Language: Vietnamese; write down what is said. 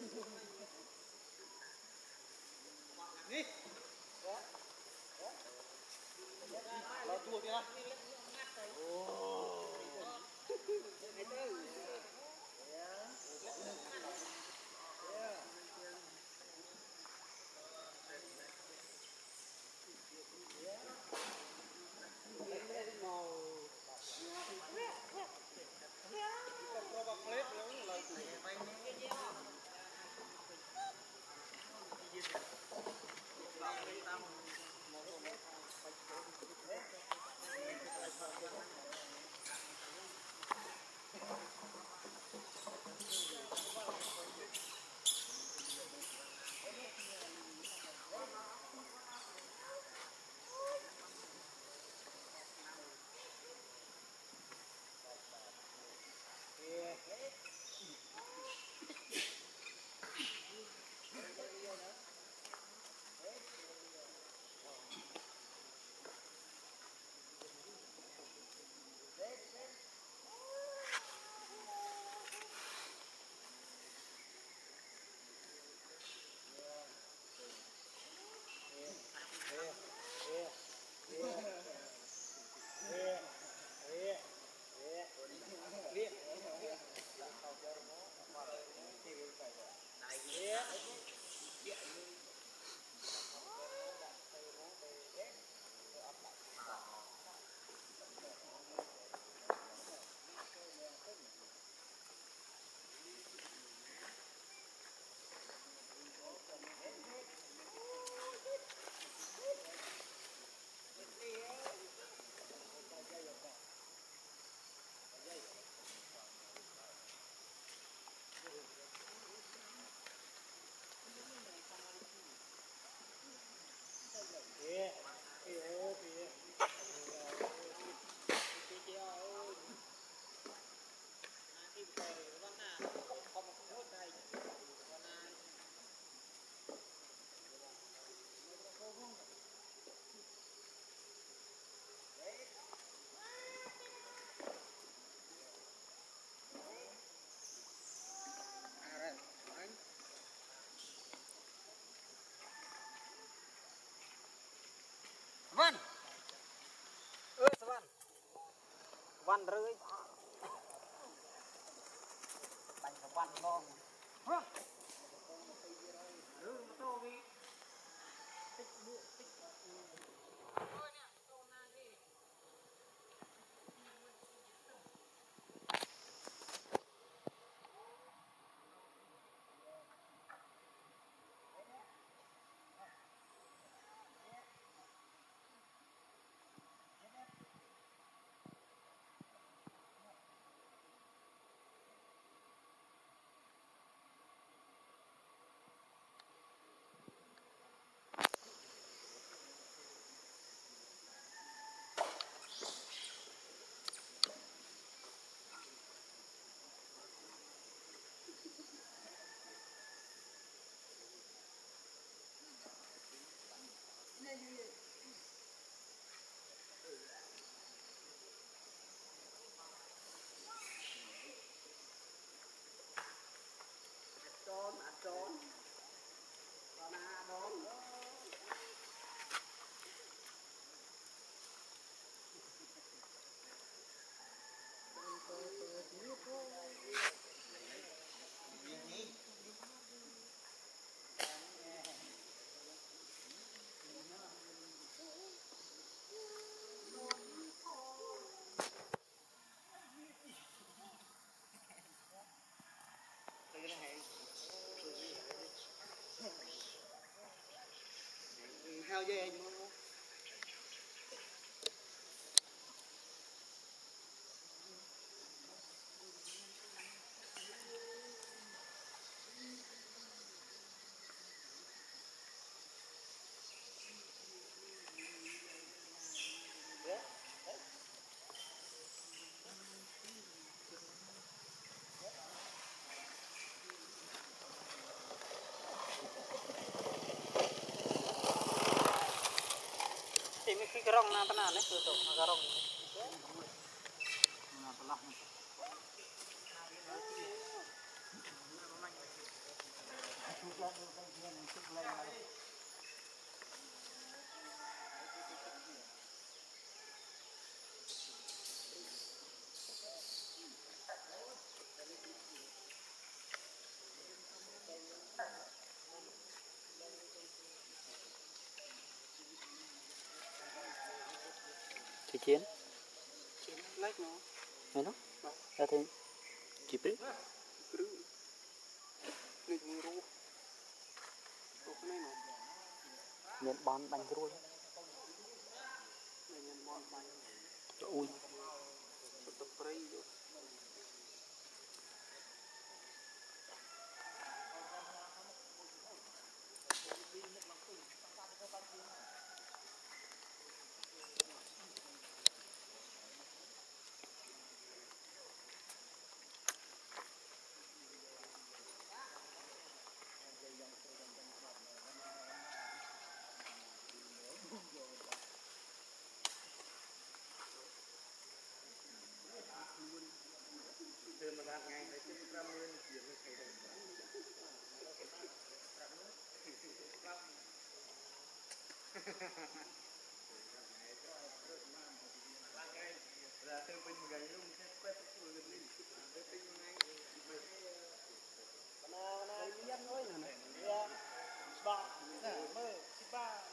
đi đó đó là tua đi ra Văn. Ừ, Văn. Văn rơi. Bánh Văn ngon. Văn. Vâng. Rơi mà tô đi. cao với em pernah pernah nih tuh agarong Chị chiến Chị lách nó Mấy nó Ra thêm Chị prứ Prứ Lịch mùi rô Rô cái này nó Nhân bón bánh rô Nhân bón bánh Ui Cho tập prây rồi Berarti pun mengayu, mungkin cepat itu lebih. Berarti mengayu. Mana mana lihat noi nana. Ya, sebab, nah, sebab.